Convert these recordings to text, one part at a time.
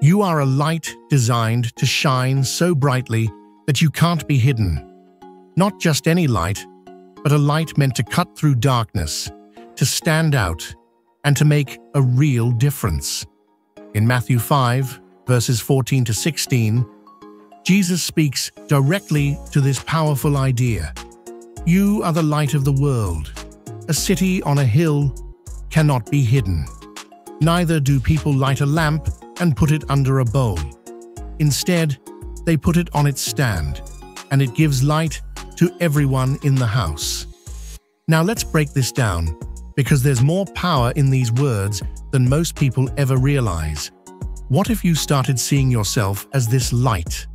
You are a light designed to shine so brightly that you can't be hidden. Not just any light, but a light meant to cut through darkness, to stand out, and to make a real difference. In Matthew 5, verses 14 to 16, Jesus speaks directly to this powerful idea. You are the light of the world. A city on a hill cannot be hidden. Neither do people light a lamp and put it under a bowl. Instead, they put it on its stand, and it gives light to everyone in the house. Now let's break this down, because there's more power in these words than most people ever realize. What if you started seeing yourself as this light?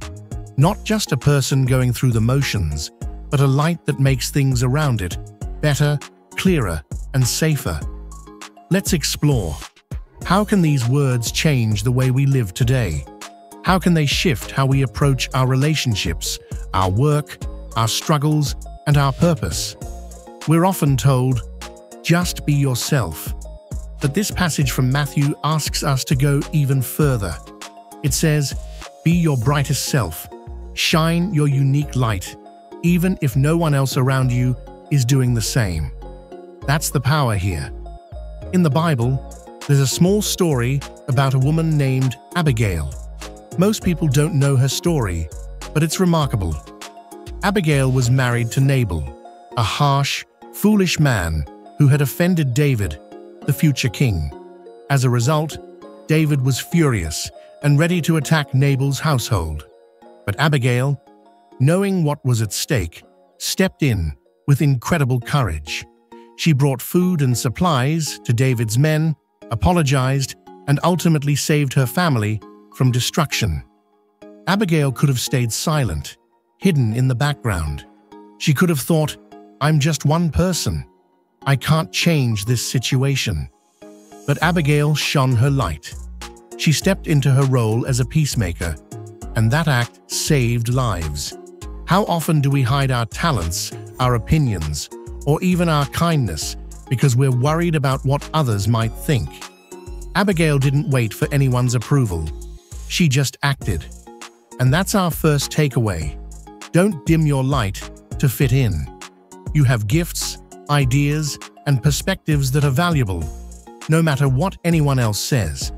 Not just a person going through the motions, but a light that makes things around it better, clearer, and safer. Let's explore. How can these words change the way we live today? How can they shift how we approach our relationships, our work, our struggles, and our purpose? We're often told, just be yourself. But this passage from Matthew asks us to go even further. It says, be your brightest self, Shine your unique light, even if no one else around you is doing the same. That's the power here. In the Bible, there's a small story about a woman named Abigail. Most people don't know her story, but it's remarkable. Abigail was married to Nabal, a harsh, foolish man who had offended David, the future king. As a result, David was furious and ready to attack Nabal's household. But Abigail, knowing what was at stake, stepped in with incredible courage. She brought food and supplies to David's men, apologized, and ultimately saved her family from destruction. Abigail could have stayed silent, hidden in the background. She could have thought, I'm just one person. I can't change this situation. But Abigail shone her light. She stepped into her role as a peacemaker and that act saved lives. How often do we hide our talents, our opinions, or even our kindness because we're worried about what others might think? Abigail didn't wait for anyone's approval. She just acted. And that's our first takeaway. Don't dim your light to fit in. You have gifts, ideas, and perspectives that are valuable, no matter what anyone else says.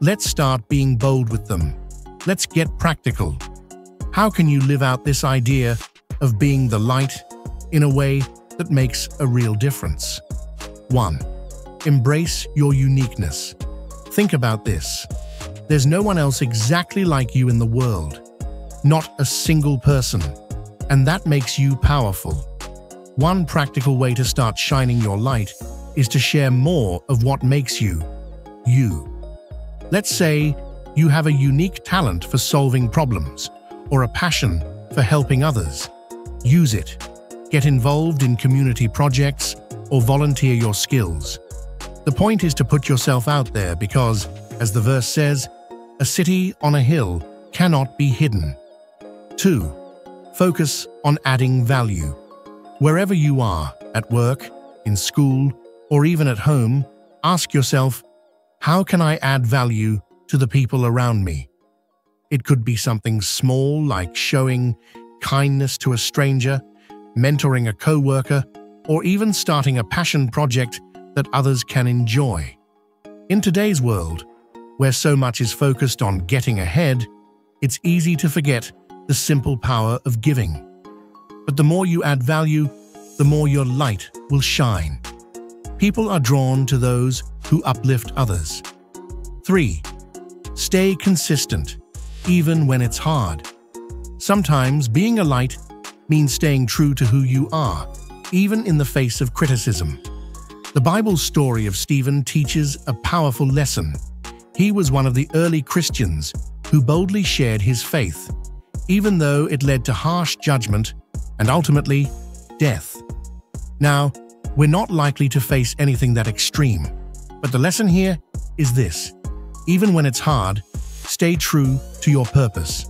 Let's start being bold with them. Let's get practical. How can you live out this idea of being the light in a way that makes a real difference? 1. Embrace your uniqueness. Think about this. There's no one else exactly like you in the world. Not a single person. And that makes you powerful. One practical way to start shining your light is to share more of what makes you, you. Let's say you have a unique talent for solving problems or a passion for helping others. Use it. Get involved in community projects or volunteer your skills. The point is to put yourself out there because, as the verse says, a city on a hill cannot be hidden. 2. Focus on adding value. Wherever you are, at work, in school, or even at home, ask yourself, how can I add value to the people around me. It could be something small like showing kindness to a stranger, mentoring a co-worker, or even starting a passion project that others can enjoy. In today's world, where so much is focused on getting ahead, it's easy to forget the simple power of giving. But the more you add value, the more your light will shine. People are drawn to those who uplift others. 3. Stay consistent, even when it's hard. Sometimes being a light means staying true to who you are, even in the face of criticism. The Bible's story of Stephen teaches a powerful lesson. He was one of the early Christians who boldly shared his faith, even though it led to harsh judgment and ultimately death. Now, we're not likely to face anything that extreme, but the lesson here is this even when it's hard, stay true to your purpose.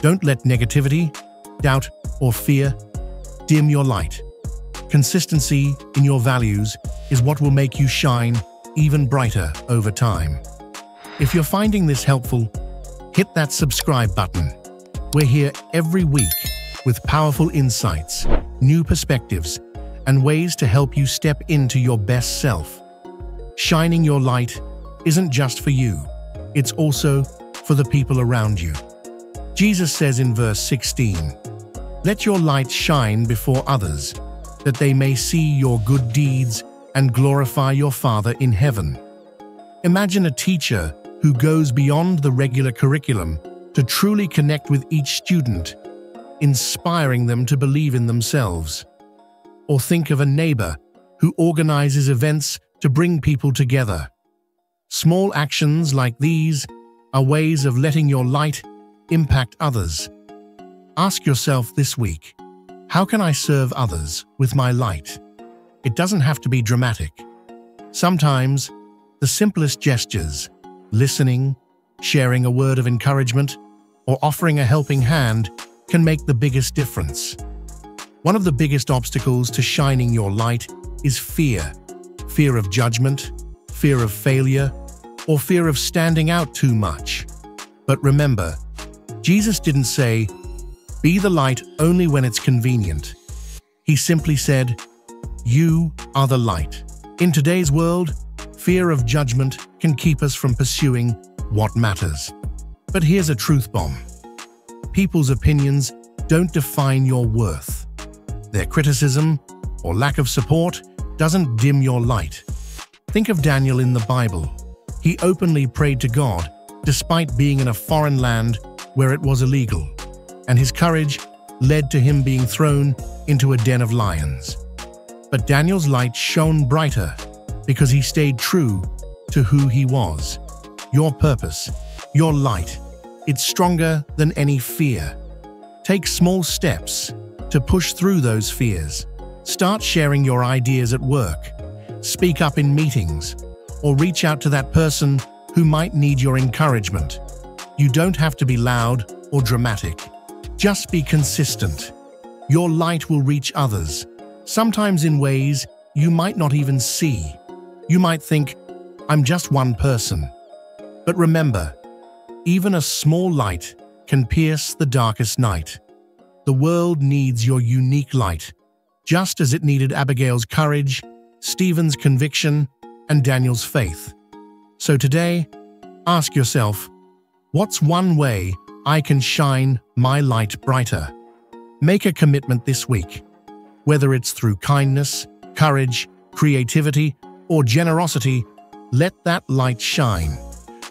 Don't let negativity, doubt, or fear dim your light. Consistency in your values is what will make you shine even brighter over time. If you're finding this helpful, hit that subscribe button. We're here every week with powerful insights, new perspectives, and ways to help you step into your best self. Shining your light isn't just for you, it's also for the people around you. Jesus says in verse 16, Let your light shine before others, that they may see your good deeds and glorify your Father in heaven. Imagine a teacher who goes beyond the regular curriculum to truly connect with each student, inspiring them to believe in themselves. Or think of a neighbor who organizes events to bring people together. Small actions like these are ways of letting your light impact others. Ask yourself this week, how can I serve others with my light? It doesn't have to be dramatic. Sometimes, the simplest gestures, listening, sharing a word of encouragement, or offering a helping hand can make the biggest difference. One of the biggest obstacles to shining your light is fear. Fear of judgment, fear of failure, or fear of standing out too much. But remember, Jesus didn't say, be the light only when it's convenient. He simply said, you are the light. In today's world, fear of judgment can keep us from pursuing what matters. But here's a truth bomb. People's opinions don't define your worth. Their criticism or lack of support doesn't dim your light. Think of Daniel in the Bible. He openly prayed to God despite being in a foreign land where it was illegal, and his courage led to him being thrown into a den of lions. But Daniel's light shone brighter because he stayed true to who he was. Your purpose, your light, it's stronger than any fear. Take small steps to push through those fears. Start sharing your ideas at work. Speak up in meetings or reach out to that person who might need your encouragement. You don't have to be loud or dramatic. Just be consistent. Your light will reach others, sometimes in ways you might not even see. You might think, I'm just one person. But remember, even a small light can pierce the darkest night. The world needs your unique light, just as it needed Abigail's courage, Stephen's conviction, and Daniel's faith. So today, ask yourself, what's one way I can shine my light brighter? Make a commitment this week. Whether it's through kindness, courage, creativity, or generosity, let that light shine.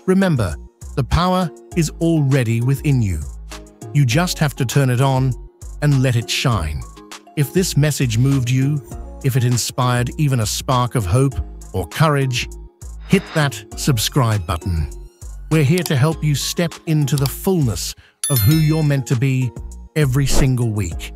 Remember, the power is already within you. You just have to turn it on and let it shine. If this message moved you, if it inspired even a spark of hope or courage, hit that subscribe button. We're here to help you step into the fullness of who you're meant to be every single week.